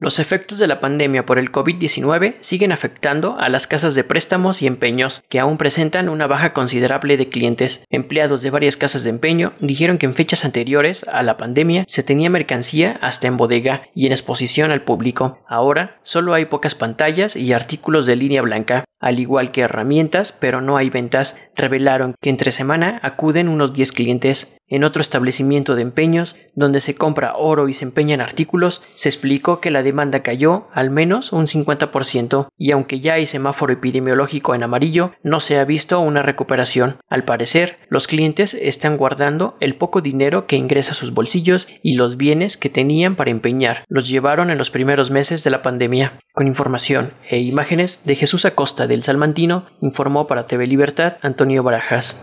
Los efectos de la pandemia por el COVID-19 siguen afectando a las casas de préstamos y empeños, que aún presentan una baja considerable de clientes. Empleados de varias casas de empeño dijeron que en fechas anteriores a la pandemia se tenía mercancía hasta en bodega y en exposición al público. Ahora solo hay pocas pantallas y artículos de línea blanca al igual que herramientas, pero no hay ventas. Revelaron que entre semana acuden unos 10 clientes. En otro establecimiento de empeños, donde se compra oro y se empeñan artículos, se explicó que la demanda cayó al menos un 50% y aunque ya hay semáforo epidemiológico en amarillo, no se ha visto una recuperación. Al parecer, los clientes están guardando el poco dinero que ingresa a sus bolsillos y los bienes que tenían para empeñar. Los llevaron en los primeros meses de la pandemia. Con información e imágenes de Jesús Acosta del Salmantino, informó para TV Libertad Antonio Barajas.